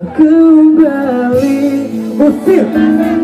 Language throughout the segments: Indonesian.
Cambali, você.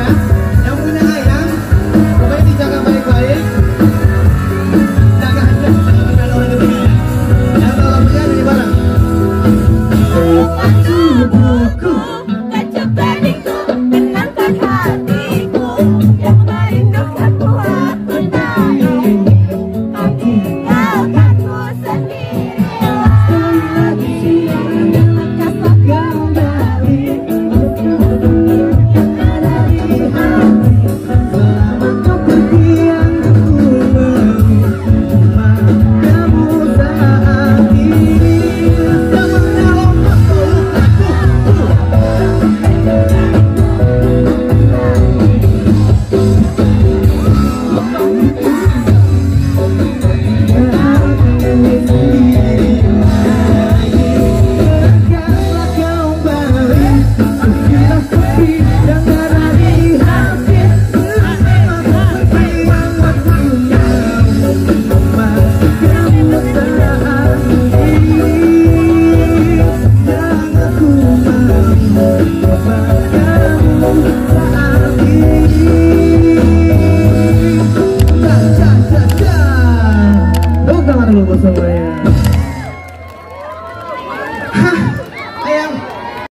Ya. yang punya ayam pokoknya dijaga baik-baik. Jaga hati jangan orang itu yang kalau punya barang Thank you.